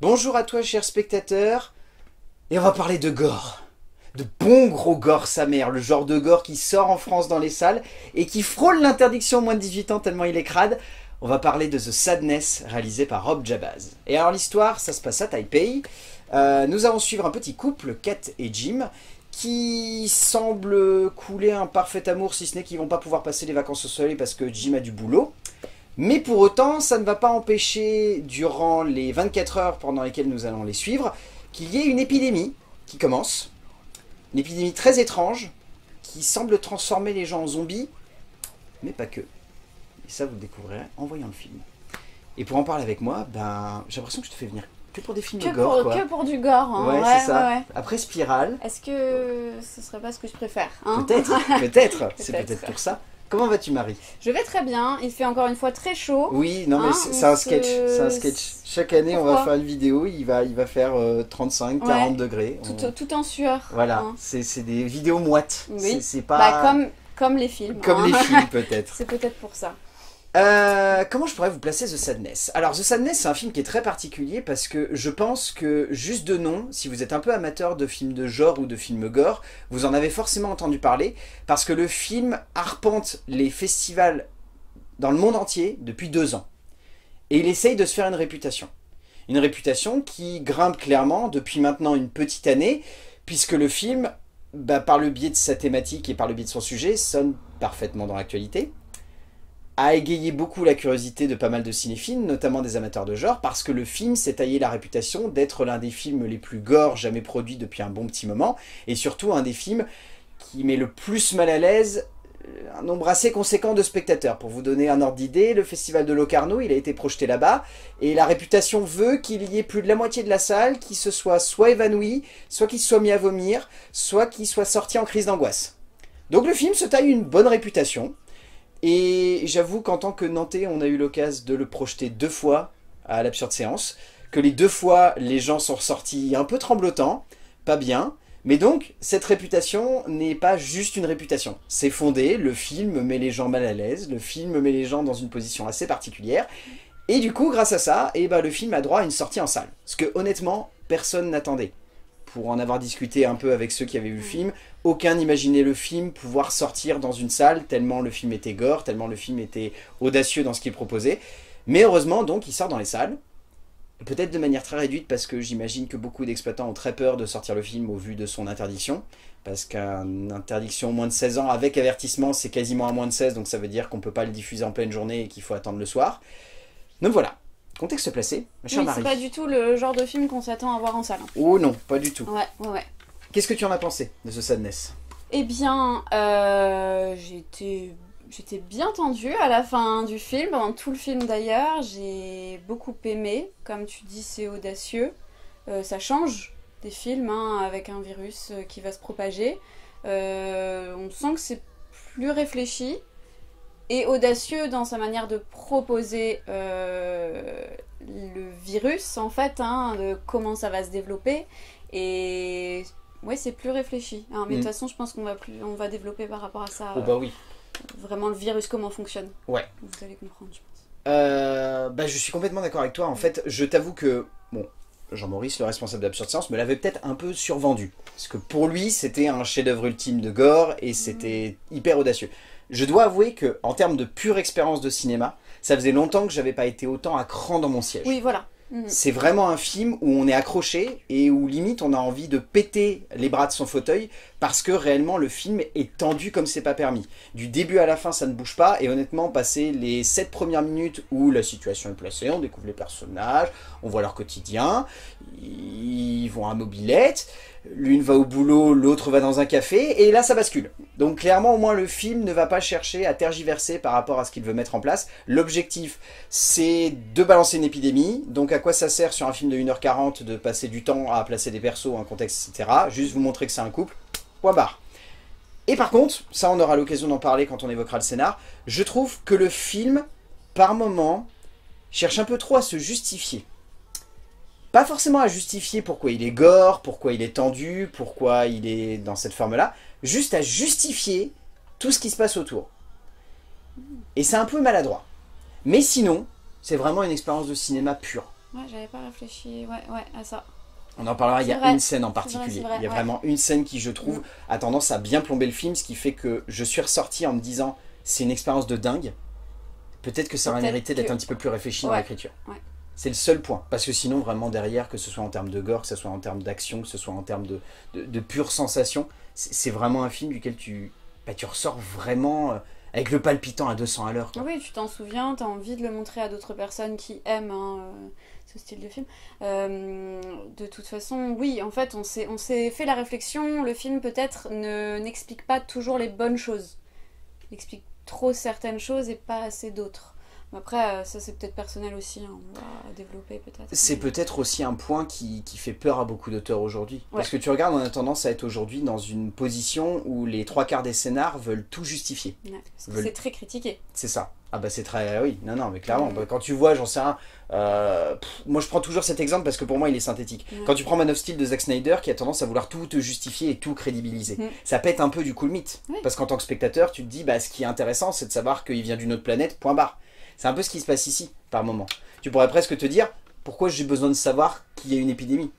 Bonjour à toi cher spectateur, et on va parler de gore. De bon gros gore sa mère, le genre de gore qui sort en France dans les salles et qui frôle l'interdiction moins de 18 ans tellement il est. On va parler de The Sadness, réalisé par Rob Jabaz. Et alors l'histoire, ça se passe à Taipei. Euh, nous allons suivre un petit couple, Kat et Jim, qui semble couler un parfait amour, si ce n'est qu'ils vont pas pouvoir passer les vacances au soleil parce que Jim a du boulot. Mais pour autant, ça ne va pas empêcher, durant les 24 heures pendant lesquelles nous allons les suivre, qu'il y ait une épidémie qui commence. Une épidémie très étrange, qui semble transformer les gens en zombies, mais pas que. Et ça, vous le découvrirez en voyant le film. Et pour en parler avec moi, ben, j'ai l'impression que je te fais venir que pour des films Que de gore, pour, quoi. que pour du gore. hein. Ouais, Ouais, c'est ça. ouais, ouais. Après Spirale, Est-ce que ce serait pas ce que je préfère hein? Peut-être, peut-être, c'est Peut-être. peut-être pour ça. Comment vas-tu, Marie? Je vais très bien. Il fait encore une fois très chaud. Oui, non, mais Hein, c'est un sketch. C'est un sketch. Chaque année, on va faire une vidéo. Il va, il va faire euh, 35, Ouais. 40 degrés. Tout, On- tout en sueur. Voilà, hein. c'est des vidéos moites. Oui. C'est pas Bah, comme, comme les films. comme hein. les films, peut-être. C'est peut-être pour ça. Euh, comment je pourrais vous placer The Sadness? Alors, The Sadness, c'est un film qui est très particulier parce que je pense que, juste de nom, si vous êtes un peu amateur de films de genre ou de films gore, vous en avez forcément entendu parler parce que le film arpente les festivals dans le monde entier depuis deux ans. Et il essaye de se faire une réputation. Une réputation qui grimpe clairement depuis maintenant une petite année, puisque le film, bah, par le biais de sa thématique et par le biais de son sujet, sonne parfaitement dans l'actualité a égayé beaucoup la curiosité de pas mal de cinéphiles, notamment des amateurs de genre, parce que le film s'est taillé la réputation d'être l'un des films les plus gore jamais produits depuis un bon petit moment, et surtout un des films qui met le plus mal à l'aise euh, un nombre assez conséquent de spectateurs. Pour vous donner un ordre d'idée, le festival de Locarno, il a été projeté là-bas, et la réputation veut qu'il y ait plus de la moitié de la salle qui se soit soit évanoui, soit qui soit mis à vomir, soit qui soit sorti en crise d'angoisse. Donc le film se taille une bonne réputation, et j'avoue qu'en tant que Nantais, on a eu l'occasion de le projeter deux fois à l'absurde séance, que les deux fois, les gens sont ressortis un peu tremblotants, pas bien. Mais donc, cette réputation n'est pas juste une réputation. C'est fondé, le film met les gens mal à l'aise, le film met les gens dans une position assez particulière. Et du coup, grâce à ça, eh ben, le film a droit à une sortie en salle. Ce que honnêtement, personne n'attendait. Pour en avoir discuté un peu avec ceux qui avaient vu le film, aucun n'imaginait le film pouvoir sortir dans une salle, tellement le film était gore, tellement le film était audacieux dans ce qu'il proposait. Mais heureusement, donc, il sort dans les salles. Peut-être de manière très réduite, parce que j'imagine que beaucoup d'exploitants ont très peur de sortir le film au vu de son interdiction. Parce qu'une interdiction moins de 16 ans avec avertissement, c'est quasiment à moins de 16, donc ça veut dire qu'on peut pas le diffuser en pleine journée et qu'il faut attendre le soir. Donc voilà, contexte placé, ma chère Oui, Marie. c'est pas du tout le genre de film qu'on s'attend à voir en salle. Oh non, pas du tout. Ouais, ouais, ouais. Qu'est-ce que tu en as pensé de ce Sadness? Eh bien, euh, j'étais j'étais bien tendue à la fin du film, pendant tout le film d'ailleurs. J'ai beaucoup aimé. Comme tu dis, c'est audacieux. Euh, ça change des films hein, avec un virus euh, qui va se propager. On sent que c'est plus réfléchi et audacieux dans sa manière de proposer le virus, en fait, hein, de comment ça va se développer. Et ouais, c'est plus réfléchi. hein. mais de Mm. toute façon, je pense qu'on va, plus, on va développer par rapport à ça Oh bah oui. euh, vraiment le virus, comment fonctionne. Ouais. Vous allez comprendre, je pense. Euh, bah, je suis complètement d'accord avec toi. En fait, je t'avoue que, bon, Jean-Maurice, le responsable d'Absurde Science, me l'avait peut-être un peu survendu. Parce que pour lui, c'était un chef-d'œuvre ultime de gore et c'était hyper audacieux. Je dois avouer que, en termes de pure expérience de cinéma, ça faisait longtemps que j'avais pas été autant à cran dans mon siège. Oui, voilà. Mhm. C'est vraiment un film où on est accroché et où limite on a envie de péter les bras de son fauteuil parce que réellement le film est tendu comme c'est pas permis. Du début à la fin ça ne bouge pas et honnêtement passer les 7 premières minutes où la situation est placée, on découvre les personnages, on voit leur quotidien, ils vont à mobilette, l'une va au boulot, l'autre va dans un café et là ça bascule. Donc clairement au moins le film ne va pas chercher à tergiverser par rapport à ce qu'il veut mettre en place. L'objectif c'est de balancer une épidémie. Donc à quoi ça sert sur un film de 1h40 de passer du temps à placer des persos, un contexte, etc. Juste vous montrer que c'est un couple. Point barre. Et par contre, ça on aura l'occasion d'en parler quand on évoquera le scénar, je trouve que le film, par moment, cherche un peu trop à se justifier. Pas forcément à justifier pourquoi il est gore, pourquoi il est tendu, pourquoi il est dans cette forme-là, juste à justifier tout ce qui se passe autour. Et c'est un peu maladroit. Mais sinon, c'est vraiment une expérience de cinéma pure. Ouais, j'avais pas réfléchi ouais, ouais, à ça. On en parlera, il y a vrai. une scène en vrai, particulier. vrai, il y a ouais. vraiment une scène qui, je trouve, Mm. a tendance à bien plomber le film, ce qui fait que je suis ressorti en me disant c'est une expérience de dingue. Peut-être que ça aurait mérité d'être un petit peu plus réfléchi dans l'écriture. ouais. C'est le seul point. Parce que sinon, vraiment derrière, que ce soit en termes de gore, que ce soit en termes d'action, que ce soit en termes de, de, pure sensation, c'est vraiment un film duquel tu, bah, tu ressors vraiment euh, avec le palpitant à 200 à l'heure. Oui, tu t'en souviens, t'as envie de le montrer à d'autres personnes qui aiment hein, euh, ce style de film. Euh, de toute façon, oui, en fait, on s'est fait la réflexion, le film peut-être ne n'explique pas toujours les bonnes choses. Il explique trop certaines choses et pas assez d'autres. Après, euh, ça c'est peut-être personnel aussi, hein, on va développer peut-être. C'est peut-être aussi un point qui, qui fait peur à beaucoup d'auteurs aujourd'hui. Ouais. Parce que tu regardes, on a tendance à être aujourd'hui dans une position où les trois quarts des scénars veulent tout justifier. Ouais, veulent- c'est très critiqué. C'est ça. Ah bah c'est très... Oui, non, non, mais clairement. Bah, quand tu vois, j'en sais rien... euh, pff, moi je prends toujours cet exemple parce que pour moi il est synthétique. Quand tu prends Man of Steel de Zack Snyder qui a tendance à vouloir tout te justifier et tout crédibiliser, ça pète un peu du coup le mythe. Parce qu'en tant que spectateur, tu te dis, bah ce qui est intéressant c'est de savoir qu'il vient d'une autre planète, point barre. C'est un peu ce qui se passe ici, par moment. Tu pourrais presque te dire, pourquoi j'ai besoin de savoir qu'il y a une épidémie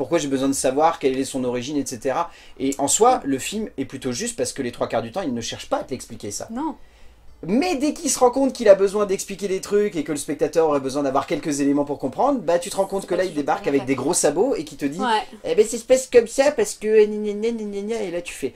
pourquoi j'ai besoin de savoir quelle est son origine, etc. Et en soi, le film est plutôt juste parce que les trois quarts du temps, il ne cherche pas à t'expliquer ça. Non, Mais dès qu'il se rend compte qu'il a besoin d'expliquer des trucs et que le spectateur aurait besoin d'avoir quelques éléments pour comprendre, bah tu te rends compte C'est que là il débarque avec des gros sabots et qui te dit ouais. Eh ben ça se passe comme ça parce que et là tu fais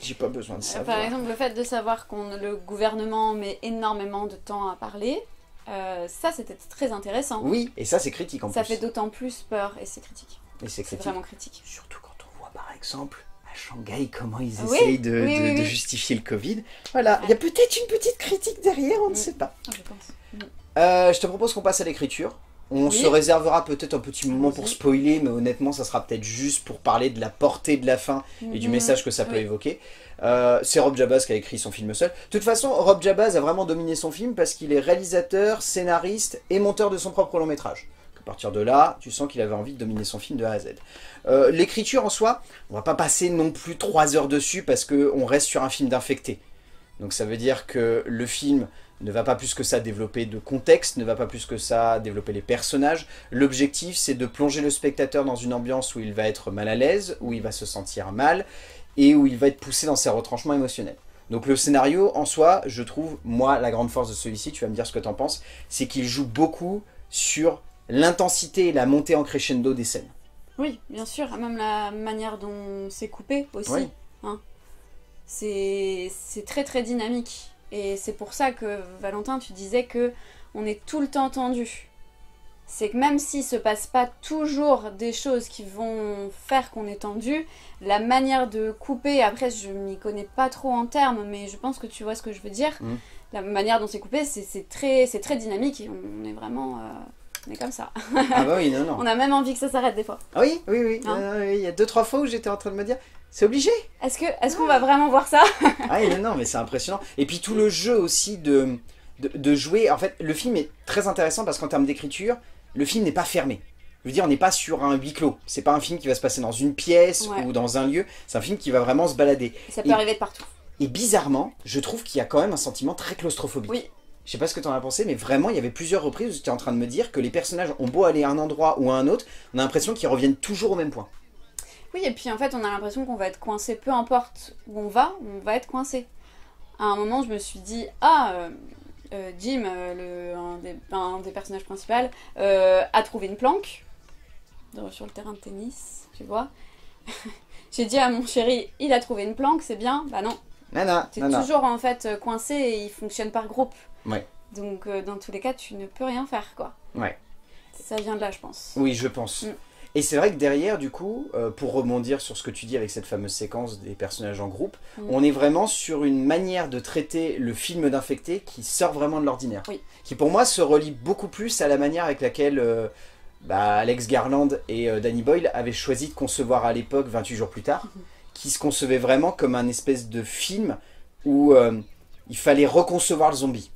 J'ai pas besoin de Euh, savoir. Par exemple, le fait de savoir qu'on le gouvernement met énormément de temps à parler, euh, ça c'était très intéressant. Oui, et ça c'est critique en ça plus. fait d'autant plus peur et c'est critique. Et c'est critique. vraiment critique. Surtout quand on voit par exemple à Shanghai comment ils Oui, essayent de, oui, de- oui, de oui. justifier le Covid. Voilà, il y a peut-être une petite critique derrière, on ne Mm. sait pas. Ah, je pense. Euh, je te propose qu'on passe à l'écriture. On Oui. se réservera peut-être un petit moment pour spoiler, mais honnêtement, ça sera peut-être juste pour parler de la portée de la fin et du Mhm. message que ça peut Oui. évoquer. Euh, c'est Rob Jabaz qui a écrit son film seul. De toute façon, Rob Jabaz a vraiment dominé son film parce qu'il est réalisateur, scénariste et monteur de son propre long métrage. À partir de là, tu sens qu'il avait envie de dominer son film de A à Z. Euh, L'écriture en soi, on va pas passer non plus trois heures dessus parce qu'on reste sur un film d'infecté. Donc ça veut dire que le film ne va pas plus que ça développer de contexte, ne va pas plus que ça développer les personnages. L'objectif, c'est de plonger le spectateur dans une ambiance où il va être mal à l'aise, où il va se sentir mal, et où il va être poussé dans ses retranchements émotionnels. Donc le scénario, en soi, je trouve, moi, la grande force de celui-ci, tu vas me dire ce que t'en penses, c'est qu'il joue beaucoup sur l'intensité et la montée en crescendo des scènes. Oui, bien sûr. Même la manière dont c'est coupé aussi. Oui. hein. C'est très très dynamique. Et c'est pour ça que, Valentin, tu disais que on est tout le temps tendu. C'est que même s'il se passe pas toujours des choses qui vont faire qu'on est tendu, la manière de couper, après je m'y connais pas trop en termes, mais je pense que tu vois ce que je veux dire. Mhm. La manière dont c'est coupé, c'est très, très dynamique et on est vraiment... euh, on est comme ça. ah bah oui, non, non. On a même envie que ça s'arrête des fois. Ah oui, oui, oui. Hein euh, oui, il y a deux, trois fois où j'étais en train de me dire, c'est obligé Est-ce que est-ce qu'on va vraiment voir ça? Ah oui, non, non, mais c'est impressionnant. Et puis tout le jeu aussi de, de, de jouer. En fait, le film est très intéressant parce qu'en termes d'écriture, le film n'est pas fermé. Je veux dire, on n'est pas sur un huis clos. C'est pas un film qui va se passer dans une pièce Ouais. ou dans un lieu. C'est un film qui va vraiment se balader. Ça peut Et- arriver de partout. Et bizarrement, je trouve qu'il y a quand même un sentiment très claustrophobique. Oui. Je sais pas ce que tu en as pensé, mais vraiment, il y avait plusieurs reprises où tu étais en train de me dire que les personnages ont beau aller à un endroit ou à un autre, on a l'impression qu'ils reviennent toujours au même point. Oui, et puis en fait, on a l'impression qu'on va être coincé, peu importe où on va, on va être coincé. À un moment, je me suis dit, ah, euh, euh, Jim, euh, le, un, des, un des personnages principaux, a trouvé une planque sur le terrain de tennis, tu vois. J'ai dit à mon chéri, il a trouvé une planque, c'est bien. Bah non, Non, t'es toujours en fait euh, coincé et il fonctionne par groupe. Ouais. Donc euh, dans tous les cas, tu ne peux rien faire, quoi. Ouais. Ça vient de là, je pense. Oui, je pense. Mm. Et c'est vrai que derrière, du coup, euh, pour rebondir sur ce que tu dis avec cette fameuse séquence des personnages en groupe, Mm. on est vraiment sur une manière de traiter le film d'infecté qui sort vraiment de l'ordinaire. Oui. Qui pour moi se relie beaucoup plus à la manière avec laquelle euh, bah, Alex Garland et Danny Boyle avaient choisi de concevoir à l'époque, 28 jours plus tard, Mhm. Qui se concevait vraiment comme un espèce de film où euh, il fallait reconcevoir le zombie.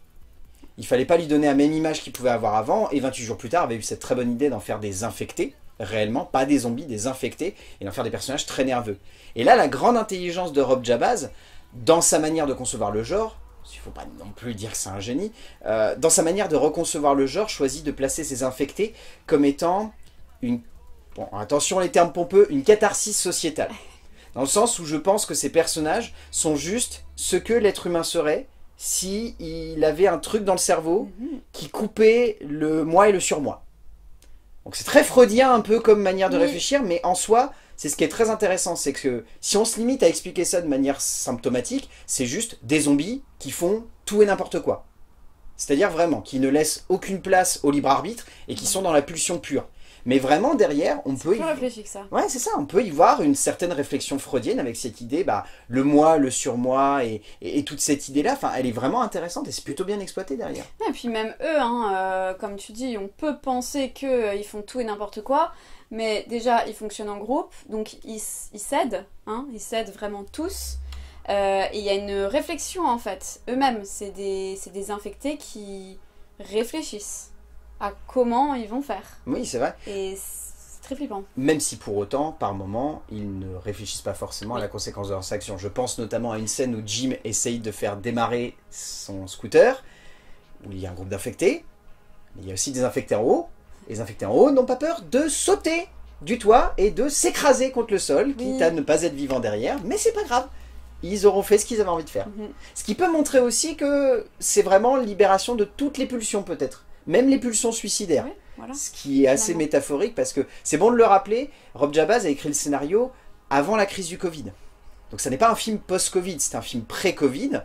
Il fallait pas lui donner la même image qu'il pouvait avoir avant, et 28 jours plus tard avait eu cette très bonne idée d'en faire des infectés, réellement, pas des zombies, des infectés, et d'en faire des personnages très nerveux. Et là, la grande intelligence de Rob Jabaz, dans sa manière de concevoir le genre, il ne faut pas non plus dire que c'est un génie, euh, dans sa manière de reconcevoir le genre, choisit de placer ces infectés comme étant une, bon, attention les termes pompeux, une catharsis sociétale. Dans le sens où je pense que ces personnages sont juste ce que l'être humain serait si il avait un truc dans le cerveau Mhm. qui coupait le moi et le surmoi. Donc c'est très freudien un peu comme manière de Oui. réfléchir, mais en soi, c'est ce qui est très intéressant, c'est que si on se limite à expliquer ça de manière symptomatique, c'est juste des zombies qui font tout et n'importe quoi. C'est-à-dire vraiment, qui ne laissent aucune place au libre arbitre et qui sont dans la pulsion pure. Mais vraiment derrière, on peut y... Plus réfléchi que ça. Ouais, c'est ça, on peut y voir une certaine réflexion freudienne avec cette idée, bah, le moi, le surmoi et, et, et toute cette idée-là, enfin, elle est vraiment intéressante et c'est plutôt bien exploité derrière. Et puis même eux, hein, euh, comme tu dis, on peut penser qu'ils font tout et n'importe quoi, mais déjà ils fonctionnent en groupe, donc ils, ils s'aident, hein, ils s'aident vraiment tous. Euh, et il y a une réflexion en fait, eux-mêmes, c'est des, c'est des infectés qui réfléchissent à comment ils vont faire. Oui, c'est vrai. Et c'est très flippant. Même si pour autant, par moment, ils ne réfléchissent pas forcément à la conséquence de leurs actions. Je pense notamment à une scène où Jim essaye de faire démarrer son scooter, où il y a un groupe d'infectés, mais il y a aussi des infectés en haut. Les infectés en haut n'ont pas peur de sauter du toit et de s'écraser contre le sol, quitte à ne pas être vivant derrière, mais c'est pas grave. Ils auront fait ce qu'ils avaient envie de faire. Mhm. Ce qui peut montrer aussi que c'est vraiment libération de toutes les pulsions peut-être, même les pulsions suicidaires. Oui, voilà. Ce qui est assez Finalement. métaphorique parce que c'est bon de le rappeler, Rob Jabaz a écrit le scénario avant la crise du Covid. Donc ça n'est pas un film post-Covid, c'est un film pré-Covid.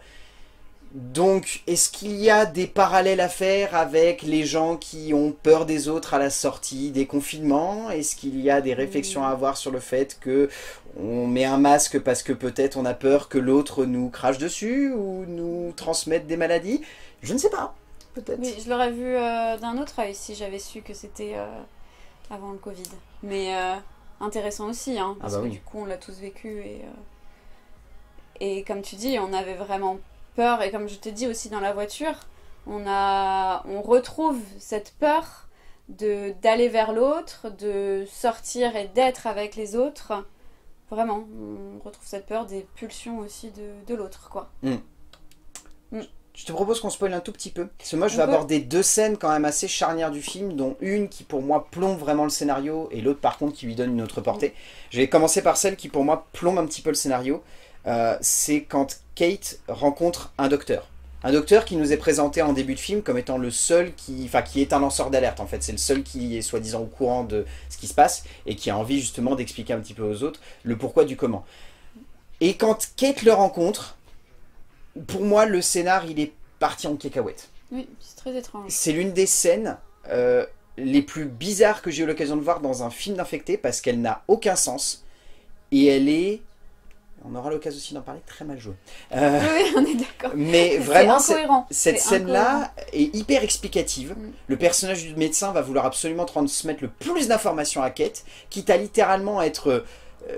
Donc est-ce qu'il y a des parallèles à faire avec les gens qui ont peur des autres à la sortie des confinements? Est-ce qu'il y a des réflexions à avoir sur le fait que on met un masque parce que peut-être on a peur que l'autre nous crache dessus ou nous transmette des maladies? Je ne sais pas. Peut-être. Oui, je l'aurais vu euh, d'un autre œil si j'avais su que c'était euh, avant le Covid. Mais euh, intéressant aussi, hein, parce bah que oui. du coup on l'a tous vécu et, et comme tu dis, on avait vraiment peur et comme je t'ai dit aussi dans la voiture, on a, on retrouve cette peur de d'aller vers l'autre, de sortir et d'être avec les autres. Vraiment, on retrouve cette peur des pulsions aussi de, de l'autre, quoi. Je te propose qu'on spoil un tout petit peu. Parce que moi, je On vais peut. aborder deux scènes quand même assez charnières du film, dont une qui pour moi plombe vraiment le scénario et l'autre par contre qui lui donne une autre portée. Je vais commencer par celle qui pour moi plombe un petit peu le scénario. Euh, c'est quand Kate rencontre un docteur. Un docteur qui nous est présenté en début de film comme étant le seul qui, enfin, qui est un lanceur d'alerte en fait. C'est le seul qui est soi-disant au courant de ce qui se passe et qui a envie justement d'expliquer un petit peu aux autres le pourquoi du comment. Et quand Kate le rencontre, pour moi le scénar il est parti en cacahuète. Oui, c'est très étrange. C'est l'une des scènes euh, les plus bizarres que j'ai eu l'occasion de voir dans un film d'infecté parce qu'elle n'a aucun sens et elle est, on aura l'occasion aussi d'en parler, très mal jouée. Euh, Oui, on est d'accord. mais vraiment, cette scène-là est hyper explicative. Mm. Le personnage du médecin va vouloir absolument transmettre le plus d'informations à Kate, quitte à littéralement être euh,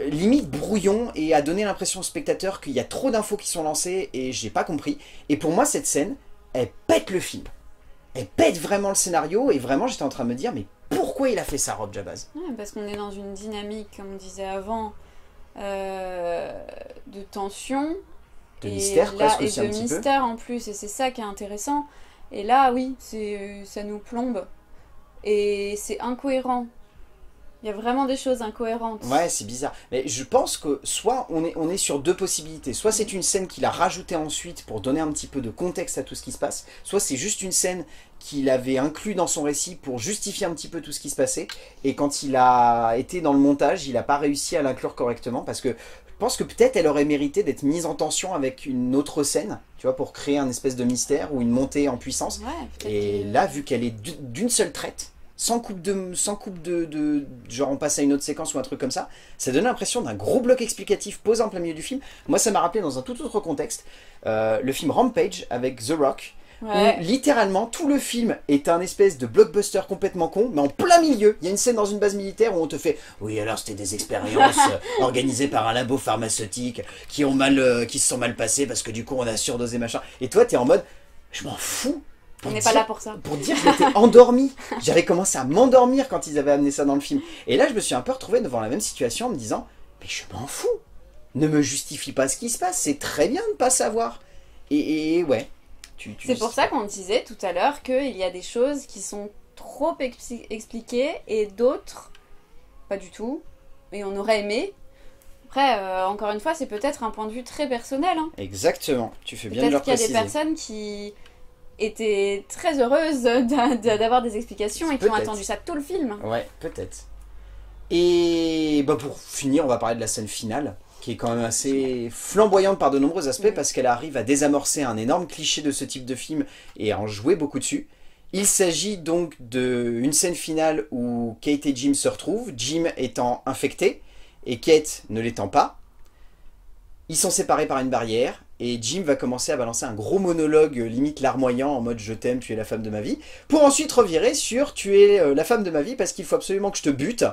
limite brouillon et à donner l'impression au spectateur qu'il y a trop d'infos qui sont lancées et j'ai pas compris. Et pour moi, cette scène, elle pète le film. Elle pète vraiment le scénario et vraiment, j'étais en train de me dire, mais pourquoi il a fait ça, Rob Jabaz? Ouais, parce qu'on est dans une dynamique, comme on disait avant, euh, de tension. De et mystère, là, presque et aussi de un petit peu. mystère en plus, et c'est ça qui est intéressant. Et là, oui, euh, ça nous plombe. Et c'est incohérent. Il y a vraiment des choses incohérentes. Ouais, c'est bizarre. Mais je pense que soit on est, on est sur deux possibilités. Soit c'est une scène qu'il a rajoutée ensuite pour donner un petit peu de contexte à tout ce qui se passe. Soit c'est juste une scène qu'il avait inclus dans son récit pour justifier un petit peu tout ce qui se passait. Et quand il a été dans le montage, il n'a pas réussi à l'inclure correctement parce que je pense que peut-être elle aurait mérité d'être mise en tension avec une autre scène, tu vois, pour créer un espèce de mystère ou une montée en puissance. Ouais, Et là, vu qu'elle est d'u- d'une seule traite, sans coupe de, sans coupe de, de- genre on passe à une autre séquence ou un truc comme ça, ça donne l'impression d'un gros bloc explicatif posé en plein milieu du film. Moi, ça m'a rappelé dans un tout autre contexte euh, le film Rampage avec The Rock, Ouais. où littéralement tout le film est un espèce de blockbuster complètement con, mais en plein milieu, il y a une scène dans une base militaire où on te fait oui alors c'était des expériences euh, organisées par un labo pharmaceutique qui ont mal, euh, qui se sont mal passées parce que du coup on a surdosé machin. Et toi t'es en mode je m'en fous. On n'est pas là pour ça. pour dire que j'étais endormi. J'avais commencé à m'endormir quand ils avaient amené ça dans le film. Et là, je me suis un peu retrouvé devant la même situation en me disant Mais je m'en fous. Ne me justifie pas ce qui se passe. C'est très bien de ne pas savoir. Et, et ouais, C'est pour ça qu'on disait tout à l'heure qu'il y a des choses qui sont trop expli- expliquées et d'autres pas du tout. Et on aurait aimé. Après, euh, encore une fois, c'est peut-être un point de vue très personnel. hein. Exactement, tu fais bien de le Peut-être qu'il y a des préciser. personnes qui étaient très heureuses d'a- d'a- d'avoir des explications et qui ont attendu ça tout le film. Ouais, peut-être. Et bah pour finir, on va parler de la scène finale, qui est quand même assez flamboyante par de nombreux aspects, Mhm. parce qu'elle arrive à désamorcer un énorme cliché de ce type de film et à en jouer beaucoup dessus. Il s'agit donc d'une scène finale où Kate et Jim se retrouvent, Jim étant infecté et Kate ne l'étant pas. Ils sont séparés par une barrière et Jim va commencer à balancer un gros monologue euh, limite larmoyant en mode je t'aime, tu es la femme de ma vie, pour ensuite revirer sur tu es euh, la femme de ma vie parce qu'il faut absolument que je te bute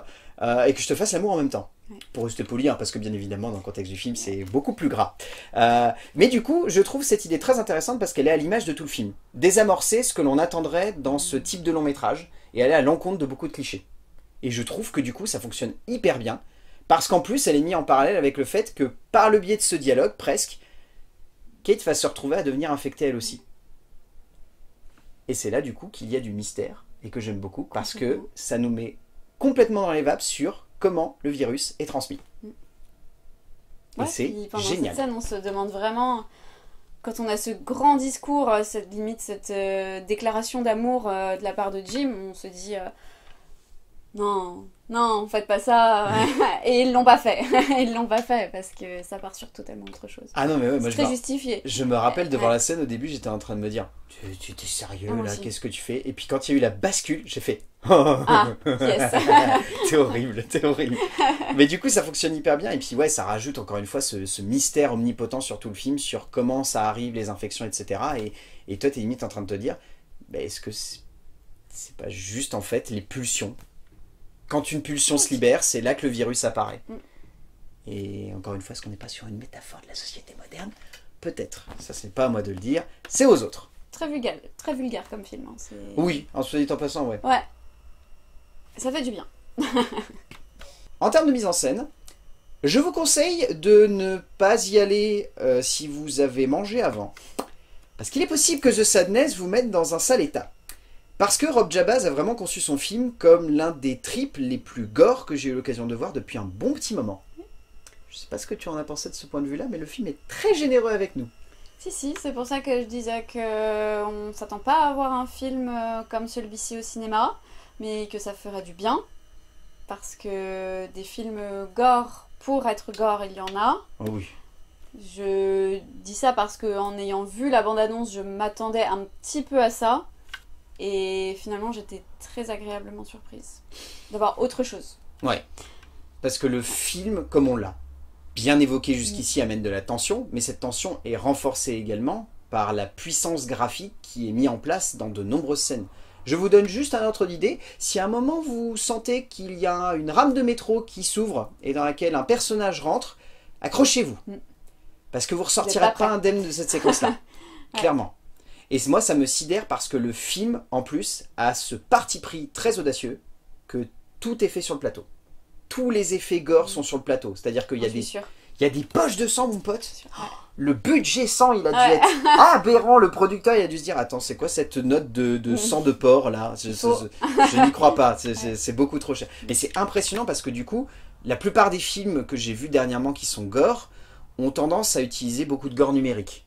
euh, et que je te fasse l'amour en même temps. Ouais. Pour rester poli, hein, parce que bien évidemment dans le contexte du film c'est beaucoup plus gras. Euh, mais du coup je trouve cette idée très intéressante parce qu'elle est à l'image de tout le film. Désamorcer ce que l'on attendrait dans ce type de long métrage et aller à l'encontre de beaucoup de clichés. Et je trouve que du coup ça fonctionne hyper bien. Parce qu'en plus, elle est mise en parallèle avec le fait que, par le biais de ce dialogue, presque, Kate va se retrouver à devenir infectée elle aussi. Et c'est là, du coup, qu'il y a du mystère, et que j'aime beaucoup, parce que ça nous met complètement dans les vapes sur comment le virus est transmis. Et Ouais, c'est génial. cette scène, on se demande vraiment, quand on a ce grand discours, euh, cette limite, cette euh, déclaration d'amour euh, de la part de Jim, on se dit euh, non, non, faites pas ça. Et ils l'ont pas fait. ils l'ont pas fait parce que ça part sur totalement autre chose. Ah non, mais ouais, moi je très me, justifié. je me rappelle de voir Ouais. la scène au début, j'étais en train de me dire Tu, tu t'es sérieux Ah, là, qu'est-ce que tu fais? Et puis quand il y a eu la bascule, j'ai fait Ah, yes. T'es horrible, t'es horrible. Mais du coup, ça fonctionne hyper bien. Et puis, ouais, ça rajoute encore une fois ce, ce mystère omnipotent sur tout le film, sur comment ça arrive, les infections, etc. Et, et toi, t'es limite en train de te dire bah, est-ce que c'est c'est pas juste en fait les pulsions Quand une pulsion se libère, c'est là que le virus apparaît. Et encore une fois, est-ce qu'on n'est pas sur une métaphore de la société moderne? Peut-être. Ça, c'est pas à moi de le dire, c'est aux autres. Très vulgaire, très vulgaire comme film. hein, Oui, en soit dit en passant, ouais. Ouais. Ça fait du bien. En termes de mise en scène, je vous conseille de ne pas y aller euh, si vous avez mangé avant. Parce qu'il est possible que The Sadness vous mette dans un sale état. Parce que Rob Jabaz a vraiment conçu son film comme l'un des triples les plus gore que j'ai eu l'occasion de voir depuis un bon petit moment. Je sais pas ce que tu en as pensé de ce point de vue-là, mais le film est très généreux avec nous. Si, si, c'est pour ça que je disais que on s'attend pas à avoir un film euh, comme celui-ci au cinéma, mais que ça ferait du bien. Parce que des films gore, pour être gore, il y en a. Oh oui. Je dis ça parce que en ayant vu la bande-annonce, je m'attendais un petit peu à ça. Et finalement, j'étais très agréablement surprise d'avoir autre chose. Ouais. Parce que le film, comme on l'a bien évoqué jusqu'ici, amène de la tension, mais cette tension est renforcée également par la puissance graphique qui est mise en place dans de nombreuses scènes. Je vous donne juste un ordre d'idée. Si à un moment vous sentez qu'il y a une rame de métro qui s'ouvre et dans laquelle un personnage rentre, accrochez-vous. Mm. Parce que vous ressortirez pas indemne de cette séquence-là. Clairement. Et moi, ça me sidère parce que le film, en plus, a ce parti pris très audacieux que tout est fait sur le plateau. Tous les effets gore sont sur le plateau. C'est-à-dire qu'il y, a suis des- il y a des poches de sang, mon pote. ouais. Le budget sang, il a dû Ouais. être aberrant. Le producteur, il a dû se dire Attends, c'est quoi cette note de, de sang de porc là? Je, je- n'y crois pas. C'est beaucoup trop cher. Mais c'est impressionnant parce que du coup, la plupart des films que j'ai vus dernièrement qui sont gore ont tendance à utiliser beaucoup de gore numérique.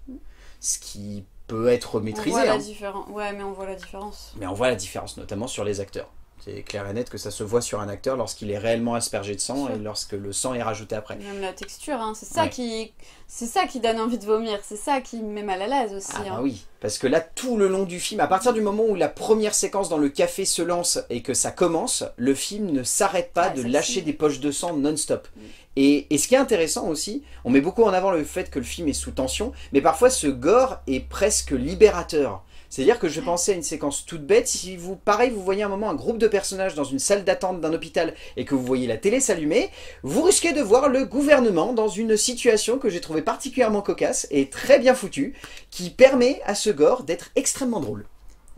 Ce qui peut être On maîtrisé. voit la hein. différence. Ouais, mais on voit la différence. Mais on voit la différence, notamment sur les acteurs. C'est clair et net que ça se voit sur un acteur lorsqu'il est réellement aspergé de sang et lorsque le sang est rajouté après. Même la texture, hein, c'est ça Ouais. qui, c'est ça qui donne envie de vomir. C'est ça qui me met mal à l'aise aussi. Ah hein. bah oui, parce que là, tout le long du film, à partir du moment où la première séquence dans le café se lance et que ça commence, le film ne s'arrête pas de lâcher des poches de sang non-stop. Mm. Et, et ce qui est intéressant aussi, on met beaucoup en avant le fait que le film est sous tension, mais parfois ce gore est presque libérateur. C'est-à-dire que je pensais à une séquence toute bête, si vous, pareil, vous voyez un moment un groupe de personnages dans une salle d'attente d'un hôpital et que vous voyez la télé s'allumer, vous risquez de voir le gouvernement dans une situation que j'ai trouvée particulièrement cocasse et très bien foutue, qui permet à ce gore d'être extrêmement drôle.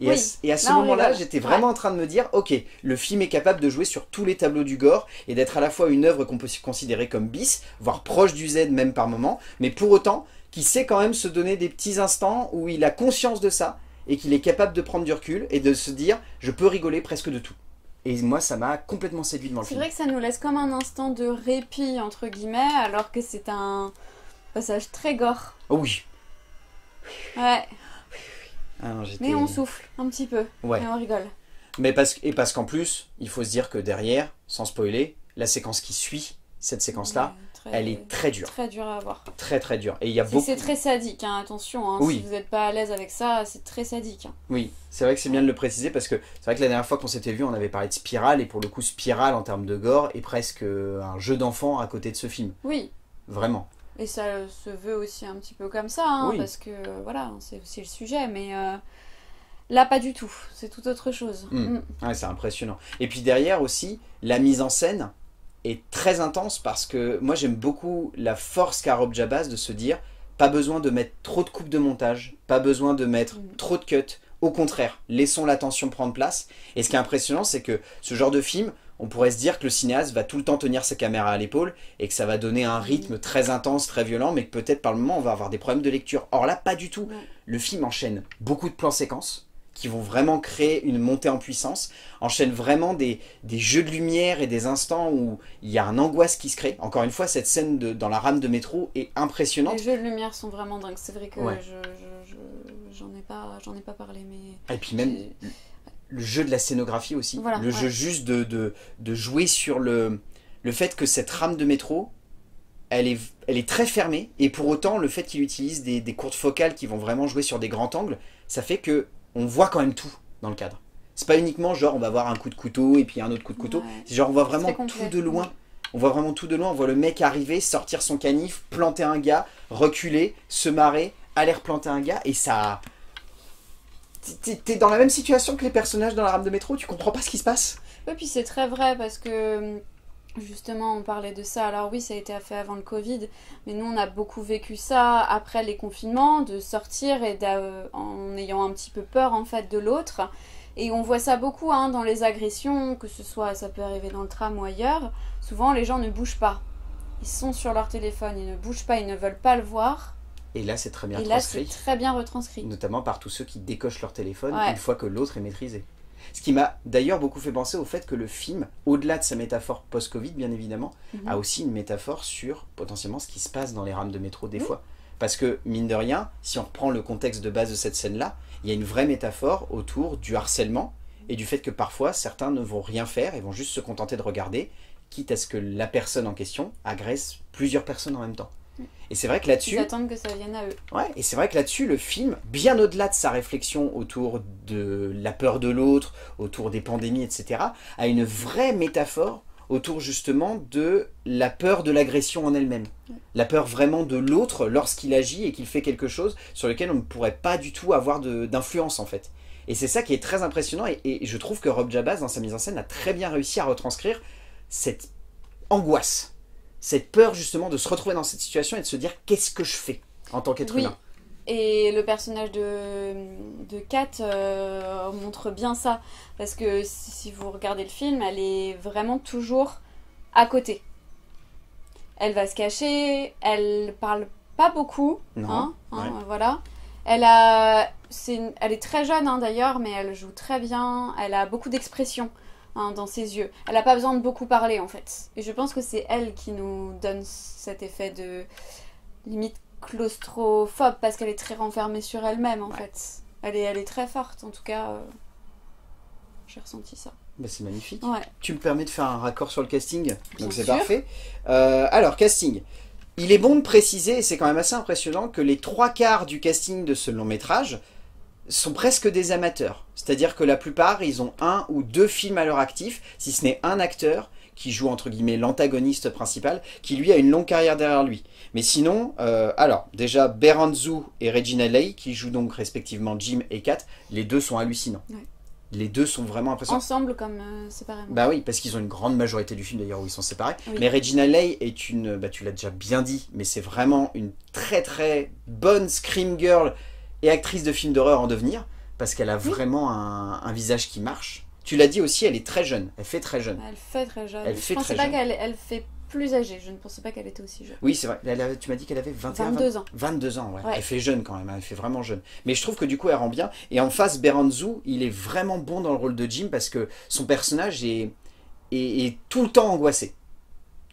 Et, à, ce moment-là, j'étais vraiment en train de me dire, ok, le film est capable de jouer sur tous les tableaux du gore et d'être à la fois une œuvre qu'on peut considérer comme bis, voire proche du Z même par moment, mais pour autant, qui sait quand même se donner des petits instants où il a conscience de ça et qu'il est capable de prendre du recul et de se dire, je peux rigoler presque de tout. Et moi, ça m'a complètement séduit devant le film. C'est vrai que ça nous laisse comme un instant de répit, entre guillemets, alors que c'est un passage très gore. Oh oui. Ouais. Ah mais on souffle un petit peu. Ouais. Et on rigole. Mais parce, et parce qu'en plus, il faut se dire que derrière, sans spoiler, la séquence qui suit cette séquence-là, elle est très dure. Très dure à voir. Très très dure. Et il y a beaucoup... C'est très sadique, hein, attention. Hein, si vous n'êtes pas à l'aise avec ça, c'est très sadique. Hein. Oui, c'est vrai que c'est bien de le préciser parce que c'est vrai que la dernière fois qu'on s'était vu, on avait parlé de Spirale et pour le coup, Spirale en termes de gore est presque un jeu d'enfant à côté de ce film. Oui. Vraiment. Et ça se veut aussi un petit peu comme ça, hein, parce que voilà, c'est aussi le sujet, mais euh, là pas du tout, c'est tout autre chose. Hmm. Mm. Ouais, c'est impressionnant. Et puis derrière aussi, la mise en scène, est très intense parce que moi j'aime beaucoup la force qu'a Rob Jabaz de se dire pas besoin de mettre trop de coupes de montage, pas besoin de mettre mm. trop de cuts, au contraire, laissons l'attention prendre place. Et ce qui est impressionnant, c'est que ce genre de film, on pourrait se dire que le cinéaste va tout le temps tenir sa caméra à l'épaule et que ça va donner un rythme très intense, très violent, mais que peut-être par le moment on va avoir des problèmes de lecture. Or là, pas du tout. Le film enchaîne beaucoup de plans séquences, qui vont vraiment créer une montée en puissance, enchaînent vraiment des, des, jeux de lumière et des instants où il y a un angoisse qui se crée. Encore une fois, cette scène de, dans la rame de métro est impressionnante. Les jeux de lumière sont vraiment dingues. C'est vrai que j'en ai, pas, ai pas parlé, mais... Et puis même le jeu de la scénographie aussi. le jeu juste de, de, de, jouer sur le, le fait que cette rame de métro, elle est, elle est très fermée, et pour autant, le fait qu'il utilise des, des courtes focales qui vont vraiment jouer sur des grands angles, ça fait que on voit quand même tout dans le cadre. C'est pas uniquement genre on va voir un coup de couteau et puis un autre coup de couteau. C'est genre on voit vraiment tout de loin. On voit vraiment tout de loin. On voit le mec arriver, sortir son canif, planter un gars, reculer, se marrer, aller replanter un gars et ça. T'es dans la même situation que les personnages dans la rame de métro, tu comprends pas ce qui se passe. Oui, puis c'est très vrai parce que Justement, on parlait de ça. Alors oui, ça a été fait avant le Covid, mais nous, on a beaucoup vécu ça après les confinements, de sortir et en ayant un petit peu peur en fait de l'autre. Et on voit ça beaucoup hein, dans les agressions, que ce soit, ça peut arriver dans le tram ou ailleurs. Souvent, les gens ne bougent pas. Ils sont sur leur téléphone, ils ne bougent pas, ils ne veulent pas le voir. Et là, c'est très bien et là, c'est très bien retranscrit. Notamment par tous ceux qui décochent leur téléphone une fois que l'autre est maîtrisé. Ce qui m'a d'ailleurs beaucoup fait penser au fait que le film, au-delà de sa métaphore post-Covid bien évidemment, mhm. a aussi une métaphore sur potentiellement ce qui se passe dans les rames de métro des fois. Parce que, mine de rien, si on reprend le contexte de base de cette scène-là, il y a une vraie métaphore autour du harcèlement et du fait que parfois certains ne vont rien faire et vont juste se contenter de regarder, quitte à ce que la personne en question agresse plusieurs personnes en même temps. Et c'est vrai que là-dessus... Ils attendent que ça vienne à eux. Ouais, et c'est vrai que là-dessus, le film, bien au-delà de sa réflexion autour de la peur de l'autre, autour des pandémies, etc., a une vraie métaphore autour justement de la peur de l'agression en elle-même. La peur vraiment de l'autre lorsqu'il agit et qu'il fait quelque chose sur lequel on ne pourrait pas du tout avoir d'influence en fait. Et c'est ça qui est très impressionnant et, et, je trouve que Rob Jabaz dans sa mise en scène a très bien réussi à retranscrire cette angoisse cette peur justement de se retrouver dans cette situation et de se dire qu'est-ce que je fais en tant qu'être humain? Et le personnage de, de Kat euh, montre bien ça. Parce que si vous regardez le film, elle est vraiment toujours à côté. Elle va se cacher, elle parle pas beaucoup. Hein, hein, voilà. Elle, a, est, elle est très jeune hein, d'ailleurs, mais elle joue très bien. Elle a beaucoup d'expression. Hein, dans ses yeux. Elle n'a pas besoin de beaucoup parler en fait. Et je pense que c'est elle qui nous donne cet effet de limite claustrophobe parce qu'elle est très renfermée sur elle-même en fait. Elle est, elle est très forte en tout cas. Euh, j'ai ressenti ça. Bah, c'est magnifique. Tu me permets de faire un raccord sur le casting, donc c'est parfait. Euh, alors, casting. Il est bon de préciser, et c'est quand même assez impressionnant, que les trois quarts du casting de ce long métrage sont presque des amateurs. C'est-à-dire que la plupart, ils ont un ou deux films à leur actif, si ce n'est un acteur qui joue entre guillemets l'antagoniste principal, qui lui a une longue carrière derrière lui. Mais sinon, euh, alors, déjà Beranzu et Regina Leigh, qui jouent donc respectivement Jim et Kat, les deux sont hallucinants. Les deux sont vraiment impressionnants. Ensemble comme euh, séparément. Bah oui, parce qu'ils ont une grande majorité du film d'ailleurs où ils sont séparés. Mais Regina Leigh est une, bah tu l'as déjà bien dit, mais c'est vraiment une très très bonne scream girl et actrice de films d'horreur en devenir, parce qu'elle a vraiment un, un visage qui marche. Tu l'as dit aussi, elle est très jeune. Elle fait très jeune. Elle fait très jeune. Elle je fait pensais pas qu'elle elle fait plus âgée. Je ne pensais pas qu'elle était aussi jeune. Oui, c'est vrai. Elle avait- tu m'as dit qu'elle avait 21, 22 ans. 22 ans, ouais. Ouais. Elle fait jeune quand même, hein, elle fait vraiment jeune. Mais je trouve que du coup, elle rend bien. Et en face, Beranzu, il est vraiment bon dans le rôle de Jim parce que son personnage est, est, est tout le temps angoissé.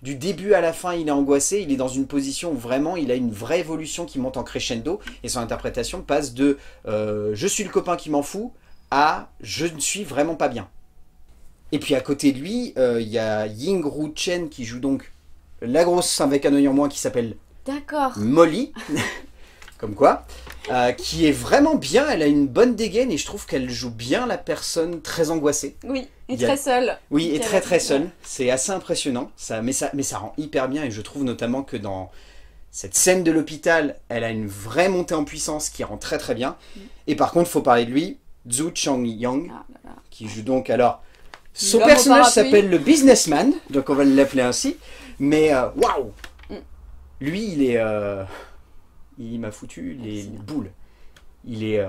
Du début à la fin, il est angoissé, il est dans une position où vraiment il a une vraie évolution qui monte en crescendo et son interprétation passe de euh, je suis le copain qui m'en fout à je ne suis vraiment pas bien. Et puis à côté de lui, euh, il y a Ying Ru Chen qui joue donc la grosse avec un œil en moins qui s'appelle. Molly, comme quoi, euh, qui est vraiment bien, elle a une bonne dégaine et je trouve qu'elle joue bien la personne très angoissée. Oui, et Il a- très seule. Oui, et très très seule, c'est assez impressionnant, ça, mais, ça, mais ça rend hyper bien et je trouve notamment que dans cette scène de l'hôpital, elle a une vraie montée en puissance qui rend très très bien. Mm. Et par contre, faut parler de lui, Zhu Chang-yang, Ah là là. qui joue donc alors... Son personnage s'appelle le businessman, donc on va l'appeler ainsi, mais euh, waouh Mm. Lui, il est... euh, il m'a foutu les, c'est les boules. Il est... euh,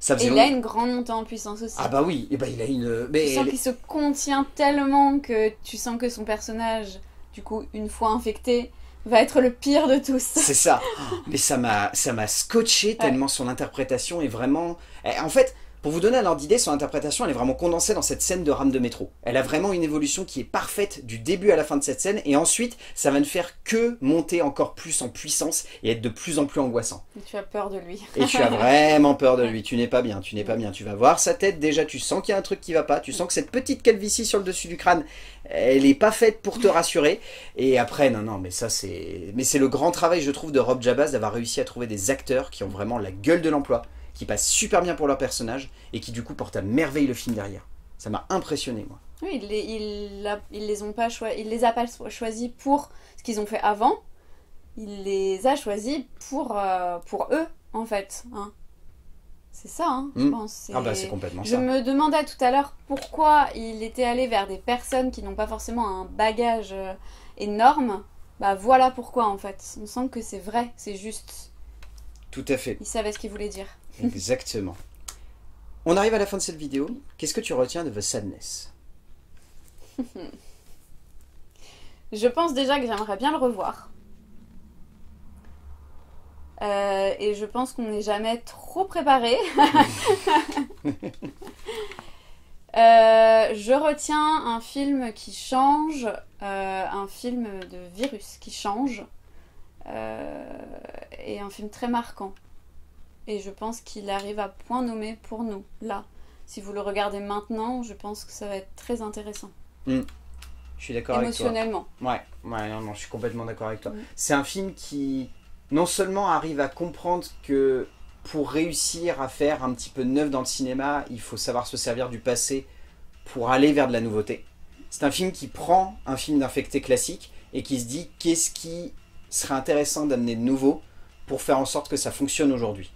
ça Et faisait il a une grande montée en puissance aussi. Ah bah oui, et bah il a une... Mais tu sens elle- qu'il se contient tellement que tu sens que son personnage, du coup, une fois infecté, va être le pire de tous. C'est ça. Mais ça m'a, ça m'a scotché tellement son interprétation est vraiment. Eh, En fait, pour vous donner un ordre d'idée, son interprétation, elle est vraiment condensée dans cette scène de rame de métro. Elle a vraiment une évolution qui est parfaite du début à la fin de cette scène, et ensuite, ça va ne faire que monter encore plus en puissance et être de plus en plus angoissant. Et tu as peur de lui. Et tu as vraiment peur de lui. Tu n'es pas bien, tu n'es pas bien. Tu vas voir sa tête, déjà, tu sens qu'il y a un truc qui va pas. Tu sens que cette petite calvitie sur le dessus du crâne, elle est pas faite pour te rassurer. Et après, non, non, mais ça, c'est. Mais c'est le grand travail, je trouve, de Rob Jabaz d'avoir réussi à trouver des acteurs qui ont vraiment la gueule de l'emploi, qui passent super bien pour leur personnage et qui, du coup, portent à merveille le film derrière. Ça m'a impressionné, moi. Oui, il les, il a- il les ont pas il les a pas choisis pour ce qu'ils ont fait avant. Il les a choisis pour, euh, pour eux, en fait. hein. C'est ça, hein, je Mm. pense. Ah bah, c'est complètement Je ça. me demandais tout à l'heure pourquoi il était allé vers des personnes qui n'ont pas forcément un bagage euh, énorme. Bah voilà pourquoi en fait. On sent que c'est vrai, c'est juste. Tout à fait. Il savait ce qu'il voulait dire. Exactement. On arrive à la fin de cette vidéo. Qu'est-ce que tu retiens de The Sadness? Je pense déjà que j'aimerais bien le revoir. Euh, et je pense qu'on n'est jamais trop préparé. Euh, je retiens un film qui change, euh, un film de virus qui change, et un film très marquant. Et je pense qu'il arrive à point nommé pour nous, là. Si vous le regardez maintenant, je pense que ça va être très intéressant, Je suis d'accord avec toi. émotionnellement. Ouais, ouais, non, non, je suis complètement d'accord avec toi. Mm. C'est un film qui, non seulement arrive à comprendre que pour réussir à faire un petit peu neuf dans le cinéma, il faut savoir se servir du passé pour aller vers de la nouveauté. C'est un film qui prend un film d'infecté classique et qui se dit qu'est-ce qui serait intéressant d'amener de nouveau pour faire en sorte que ça fonctionne aujourd'hui.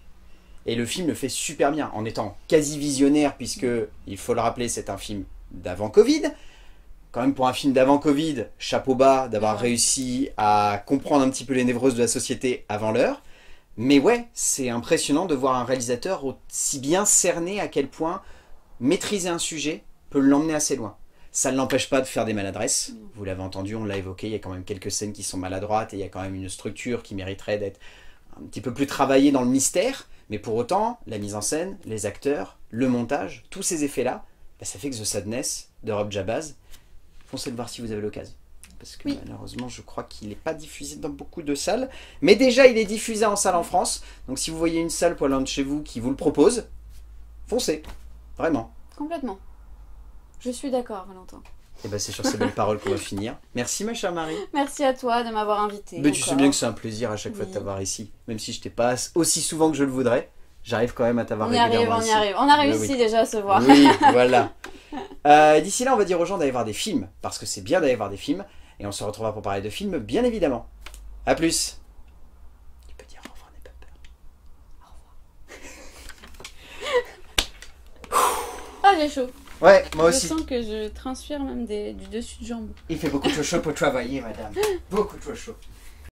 Et le film le fait super bien en étant quasi visionnaire puisque, il faut le rappeler, c'est un film d'avant Covid, quand même pour un film d'avant Covid, chapeau bas d'avoir réussi à comprendre un petit peu les névroses de la société avant l'heure. Mais ouais, c'est impressionnant de voir un réalisateur aussi bien cerné à quel point maîtriser un sujet peut l'emmener assez loin. Ça ne l'empêche pas de faire des maladresses. Vous l'avez entendu, on l'a évoqué, il y a quand même quelques scènes qui sont maladroites et il y a quand même une structure qui mériterait d'être un petit peu plus travaillée dans le mystère. Mais pour autant, la mise en scène, les acteurs, le montage, tous ces effets-là, bah, ça fait que The Sadness de Rob Jabaz, foncez le voir si vous avez l'occasion. Parce que Oui. malheureusement, je crois qu'il n'est pas diffusé dans beaucoup de salles. Mais déjà, il est diffusé en salle en France. Donc si vous voyez une salle pas loin de chez vous qui vous le propose, foncez. Vraiment. Complètement. Je suis d'accord, Valentin. Et ben c'est sur ces belles paroles qu'on va finir. Merci ma chère Marie. Merci à toi de m'avoir invité. Mais tu sais bien que c'est un plaisir à chaque fois de t'avoir ici. Même si je t'ai pas aussi souvent que je le voudrais, j'arrive quand même à t'avoir On y arrive, régulièrement on y arrive. On a réussi oui. déjà à se voir. Oui, voilà. Euh, D'ici là, on va dire aux gens d'aller voir des films, parce que c'est bien d'aller voir des films, et on se retrouvera pour parler de films, bien évidemment. A plus. Tu peux dire au revoir, n'aie pas peur. Ah, j'ai chaud. Ouais, moi Je aussi. sens que je transpire même des- du dessus de jambe. Il fait beaucoup trop chaud pour travailler, madame. Beaucoup trop chaud.